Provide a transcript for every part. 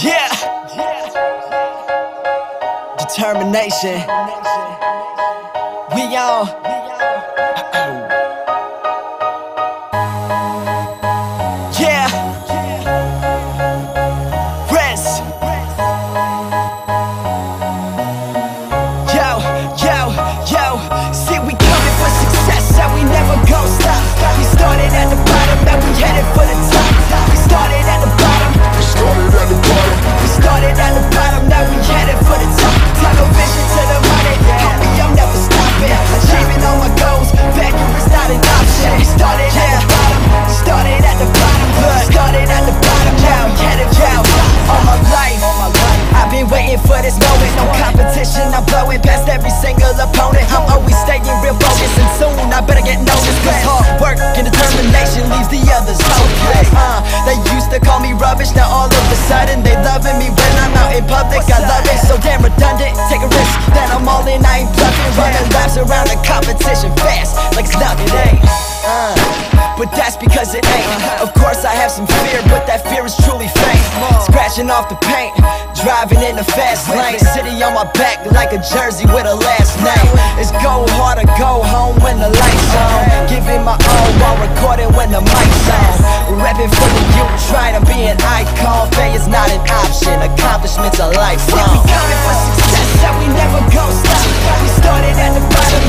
Yeah. Determination. We on. Rubbish, now all of a sudden they loving me when I'm out in public. I love it, so damn redundant. Take a risk, then I'm all in, I ain't bluffing. Running laps around the competition fast, like it's nothing, ain't. Uh, but that's because it ain't. Of course, I have some fear, but that fear is truly faint. Scratching off the paint, driving in the fast lane. City on my back like a jersey with a last name. It's go an icon. Failure's not an option, accomplishments are lifelong. We coming for success and we never gon' stop. We started at the bottom,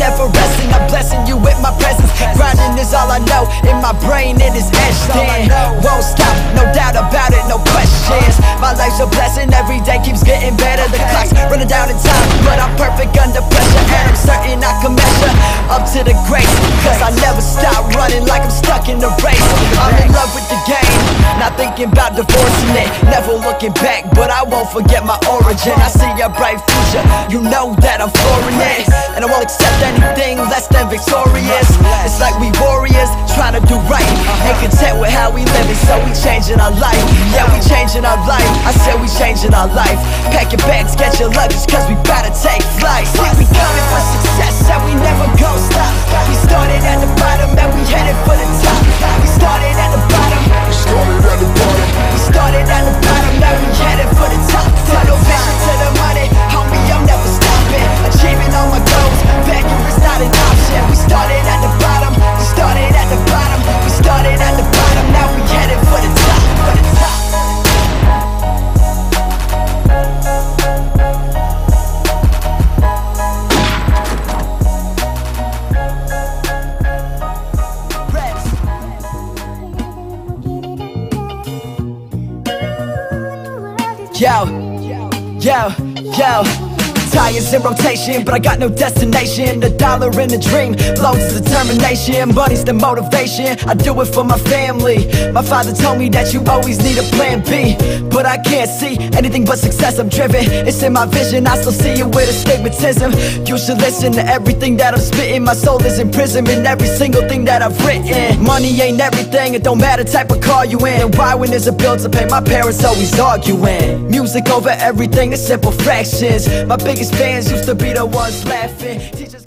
never resting. I'm blessing you with my presence. Grinding is all I know. In my brain, it is etched in. Won't stop, no doubt about it, no questions. My life's a blessing, every day keeps getting better. The clock's running down in time, but I'm perfect under pressure. And I'm certain I can measure up to the grace. Cause I never stop running like I'm stuck in the race. I'm in love with the game, not thinking about divorcing it. Never looking back, but I won't forget my origin. I see a bright future, you know that I'm flooring it. And I won't accept than victorious. It's like we warriors trying to do right. Ain't content with how we living, so we changing our life. Yeah, we changing our life. I said we changing our life. Pack your bags, get your luggage, cause we bout to take flight. See, we coming for success, and we Yo, yo, yo. Tires in rotation, but I got no destination. A dollar in the dream, of determination. Money's the motivation. I do it for my family. My father told me that you always need a plan B, but I can't see anything but success. I'm driven. It's in my vision. I still see it with astigmatism. You should listen to everything that I'm spitting. My soul is in prison in every single thing that I've written. Money ain't everything. It don't matter type of car you in. And why when there's a bill to pay? My parents always arguing. Music over everything. it's simple fractions. My biggest fans used to be the ones laughing.